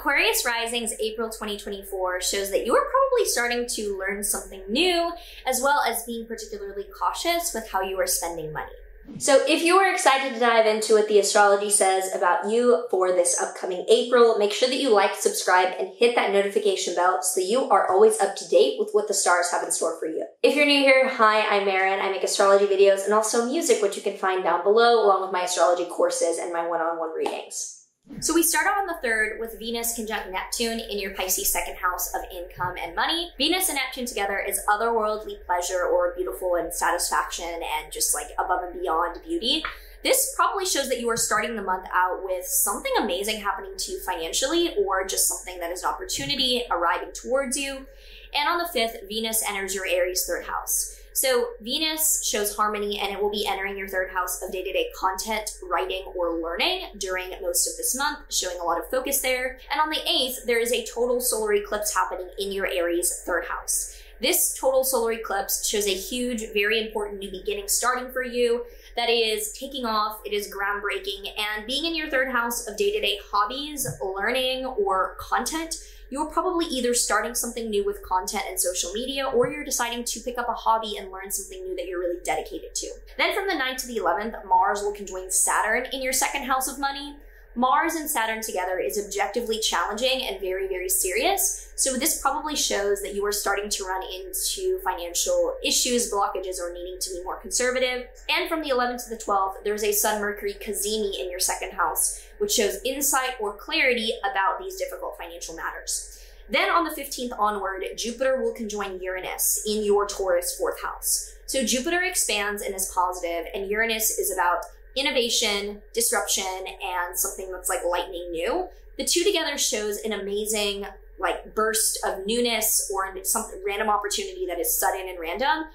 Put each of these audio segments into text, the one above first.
Aquarius Rising's April 2024 shows that you are probably starting to learn something new, as well as being particularly cautious with how you are spending money. So if you are excited to dive into what the astrology says about you for this upcoming April, make sure that you like, subscribe, and hit that notification bell so you are always up to date with what the stars have in store for you. If you're new here, hi, I'm Maren. I make astrology videos and also music, which you can find down below, along with my astrology courses and my one-on-one readings. So we start on the third with Venus conjunct Neptune in your Pisces second house of income and money. Venus and Neptune together is otherworldly pleasure or beautiful and satisfaction and just like above and beyond beauty. This probably shows that you are starting the month out with something amazing happening to you financially or just something that is an opportunity arriving towards you. And on the fifth, Venus enters your Aries third house. So Venus shows harmony and it will be entering your third house of day-to-day content, writing, or learning during most of this month, showing a lot of focus there. And on the 8th, there is a total solar eclipse happening in your Aries third house. This total solar eclipse shows a huge, very important new beginning starting for you that is taking off, it is groundbreaking, and being in your third house of day to day hobbies, learning, or content you're probably either starting something new with content and social media, or you're deciding to pick up a hobby and learn something new that you're really dedicated to. Then from the 9th to the 11th, Mars will conjoin Saturn in your second house of money. Mars and Saturn together is objectively challenging and very, very serious. So this probably shows that you are starting to run into financial issues, blockages, or needing to be more conservative. And from the 11th to the 12th, there's a Sun Mercury cazimi in your second house, which shows insight or clarity about these difficult financial matters. Then on the 15th onward, Jupiter will conjoin Uranus in your Taurus fourth house. So Jupiter expands and is positive, and Uranus is about innovation, disruption, and something that's like lightning new. The two together shows an amazing like burst of newness or some random opportunity that is sudden and random.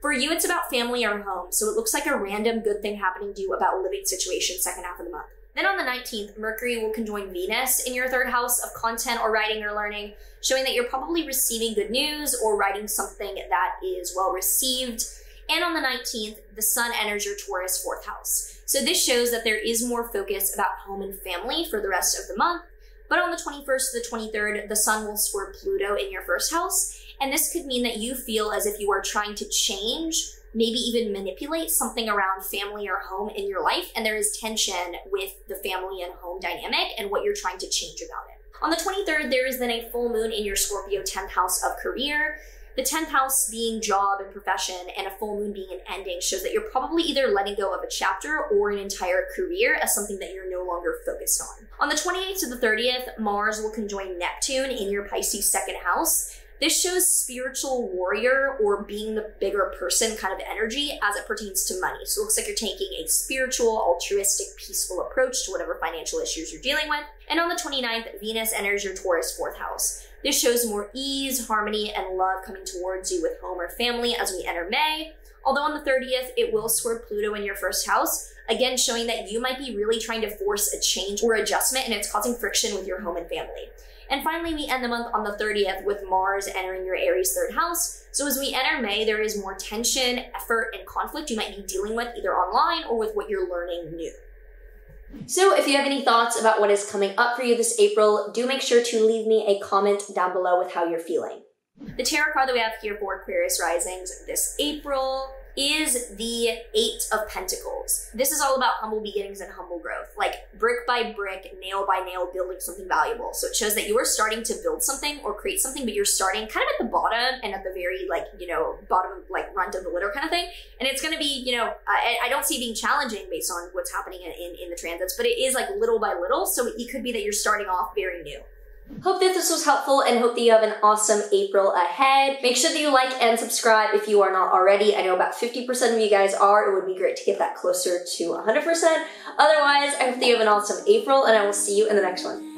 For you, it's about family or home, so it looks like a random good thing happening to you about living situation second half of the month. Then on the 19th, Mercury will conjoin Venus in your third house of content or writing or learning, showing that you're probably receiving good news or writing something that is well received and on the 19th, the sun enters your Taurus fourth house. So this shows that there is more focus about home and family for the rest of the month. But on the 21st to the 23rd, the sun will square Pluto in your first house. And this could mean that you feel as if you are trying to change, maybe even manipulate something around family or home in your life. And there is tension with the family and home dynamic and what you're trying to change about it. On the 23rd, there is then a full moon in your Scorpio 10th house of career. The 10th house being job and profession and a full moon being an ending shows that you're probably either letting go of a chapter or an entire career as something that you're no longer focused on. On the 28th to the 30th, Mars will conjoin Neptune in your Pisces second house. This shows spiritual warrior or being the bigger person kind of energy as it pertains to money. So it looks like you're taking a spiritual, altruistic, peaceful approach to whatever financial issues you're dealing with. And on the 29th, Venus enters your Taurus fourth house. This shows more ease, harmony, and love coming towards you with home or family as we enter May. Although on the 30th, it will square Pluto in your first house, again showing that you might be really trying to force a change or adjustment and it's causing friction with your home and family. And finally, we end the month on the 30th with Mars entering your Aries third house. So as we enter May, there is more tension, effort, and conflict you might be dealing with either online or with what you're learning new. So if you have any thoughts about what is coming up for you this April, do make sure to leave me a comment down below with how you're feeling. The tarot card that we have here for Aquarius Risings this April is the Eight of Pentacles. This is all about humble beginnings and humble growth, like brick by brick, nail by nail, building something valuable. So it shows that you are starting to build something or create something, but you're starting kind of at the bottom and at the very, like, you know, bottom, like, runt of the litter kind of thing. And it's going to be, you know, I, I, don't see it being challenging based on what's happening in, in, in the transits, but it is like little by little. So it could be that you're starting off very new. Hope that this was helpful and hope that you have an awesome April ahead. Make sure that you like and subscribe if you are not already. I know about 50% of you guys are. It would be great to get that closer to 100%. Otherwise, I hope that you have an awesome April and I will see you in the next one.